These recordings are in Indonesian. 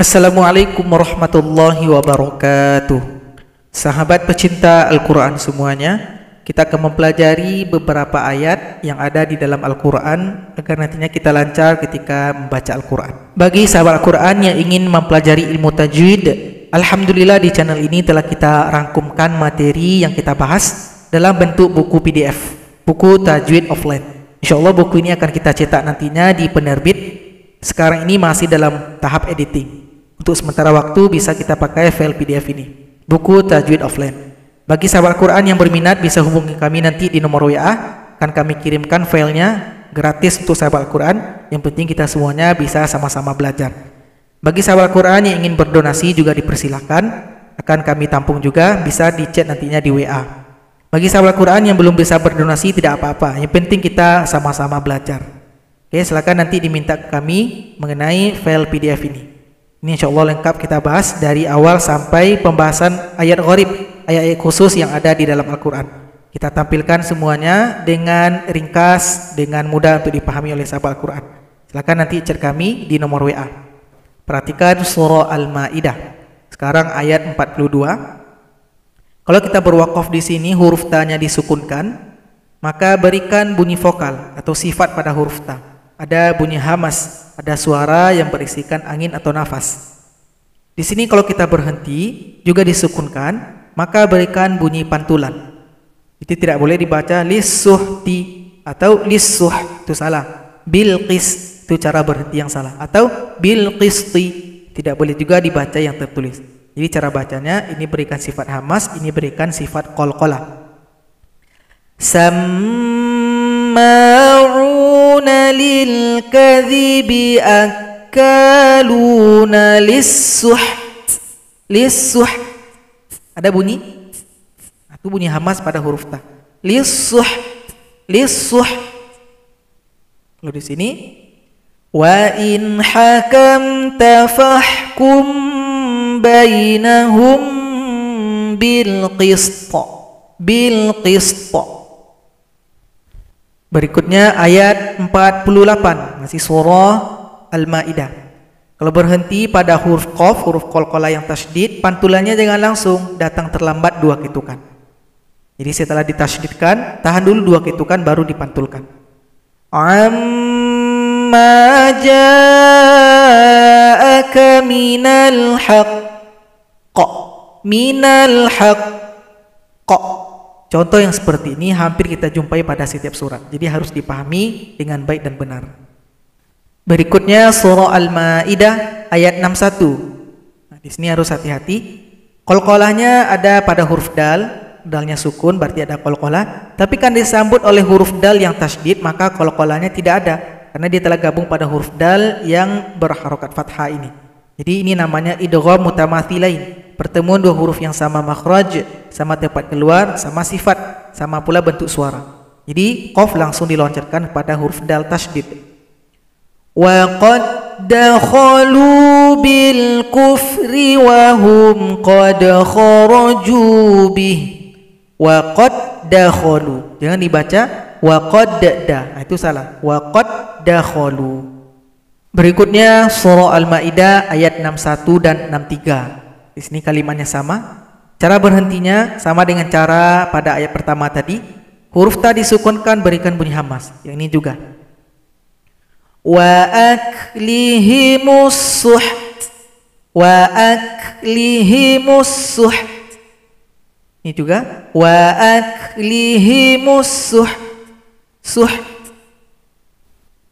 Assalamualaikum warahmatullahi wabarakatuh. Sahabat pecinta Al-Quran semuanya, kita akan mempelajari beberapa ayat yang ada di dalam Al-Quran agar nantinya kita lancar ketika membaca Al-Quran. Bagi sahabat Al-Quran yang ingin mempelajari ilmu tajwid, Alhamdulillah di channel ini telah kita rangkumkan materi yang kita bahas dalam bentuk buku PDF, buku Tajwid Offline. Insya Allah buku ini akan kita cetak nantinya di penerbit. Sekarang ini masih dalam tahap editing. Untuk sementara waktu bisa kita pakai file PDF ini. Buku Tajwid Offline. Bagi sahabat Quran yang berminat bisa hubungi kami nanti di nomor WA. Akan kami kirimkan filenya gratis untuk sahabat Quran. Yang penting kita semuanya bisa sama-sama belajar. Bagi sahabat Quran yang ingin berdonasi juga dipersilahkan. Akan kami tampung juga bisa di chat nantinya di WA. Bagi sahabat Quran yang belum bisa berdonasi tidak apa-apa. Yang penting kita sama-sama belajar. Oke, silakan nanti diminta ke kami mengenai file PDF ini. Ini insya Allah lengkap kita bahas dari awal sampai pembahasan ayat gharib, ayat-ayat khusus yang ada di dalam Al-Quran. Kita tampilkan semuanya dengan ringkas, dengan mudah untuk dipahami oleh sahabat Al-Quran. Silakan nanti chat kami di nomor WA. Perhatikan surah Al-Maidah. Sekarang ayat 42. Kalau kita berwakaf di sini huruf ta-nya disukunkan, maka berikan bunyi vokal atau sifat pada huruf ta. Ada bunyi hamas ada suara yang berisikan angin atau nafas. Di sini kalau kita berhenti juga disukunkan, maka berikan bunyi pantulan. Itu tidak boleh dibaca lisuhti atau lisuh itu salah. Bilqis itu cara berhenti yang salah atau bilqisti tidak boleh juga dibaca yang tertulis. Jadi cara bacanya ini berikan sifat hamas, ini berikan sifat qalqalah. Samma'u للكذب أكالون للسحت للسحت ada bunyi itu bunyi hamas pada huruf ta lisuh lisuh kalau di sini wa in hakamta fahkum bainahum bil qist bil qist Berikutnya ayat 48 masih surah Al-Maidah. Kalau berhenti pada huruf qaf, huruf qalqalah yang tasydid, pantulannya jangan langsung datang terlambat dua ketukan. Jadi setelah ditasydidkan, tahan dulu dua ketukan baru dipantulkan. Amma ja'aka minal haqq minal haqq Contoh yang seperti ini hampir kita jumpai pada setiap surat. Jadi harus dipahami dengan baik dan benar. Berikutnya surah Al-Maidah ayat 61. Nah, di sini harus hati-hati. Kolkolahnya ada pada huruf dal, dalnya sukun berarti ada kolkolah. Tapi kan disambut oleh huruf dal yang tasdid, maka kolkolahnya tidak ada karena dia telah gabung pada huruf dal yang berharokat fathah ini. Jadi ini namanya idgham mutamathilain pertemuan dua huruf yang sama makhraj, sama tempat keluar, sama sifat, sama pula bentuk suara. Jadi qaf langsung dilontarkan pada huruf dal tasydid. Wa qad dakhalu bil kufri wa hum qad kharaju bih. Wa qad dakhalu. Jangan dibaca wa qad da. Nah, itu salah. Wa qad dakhalu. Berikutnya surah Al-Maidah ayat 61 dan 63. Di sini kalimatnya sama. Cara berhentinya sama dengan cara pada ayat pertama tadi. Huruf tadi disukunkan berikan bunyi hamas. Yang ini juga. Wa aklihimus suht. Wa aklihimus suht. Ini juga. Wa aklihimus suht. Suht.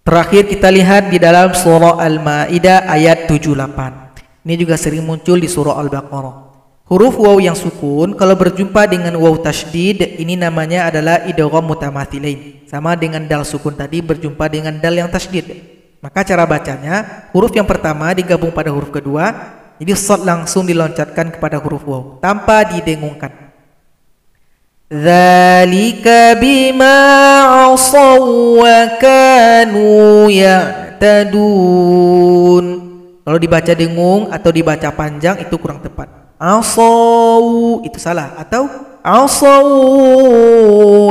Terakhir kita lihat di dalam surah Al-Maidah ayat 78. Ini juga sering muncul di surah Al-Baqarah. Huruf waw yang sukun kalau berjumpa dengan waw tasydid ini namanya adalah idgham mutamathilain. Sama dengan dal sukun tadi berjumpa dengan dal yang tasydid. Maka cara bacanya huruf yang pertama digabung pada huruf kedua, jadi shad langsung diloncatkan kepada huruf waw tanpa didengungkan. Dzalika bima 'asaw wa kanu ya'tadun. Kalau dibaca dengung atau dibaca panjang itu kurang tepat. Asau itu salah atau asau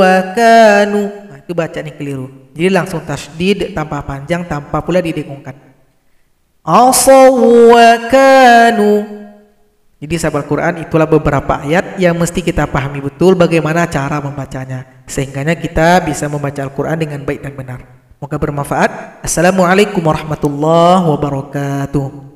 wakanu. Nah, itu baca nih keliru. Jadi langsung tasdid tanpa panjang tanpa pula didengungkan. asaw wa kanu jadi sahabat Quran itulah beberapa ayat yang mesti kita pahami betul bagaimana cara membacanya sehingganya kita bisa membaca Al-Quran dengan baik dan benar. Moga bermanfaat. Assalamualaikum warahmatullahi wabarakatuh.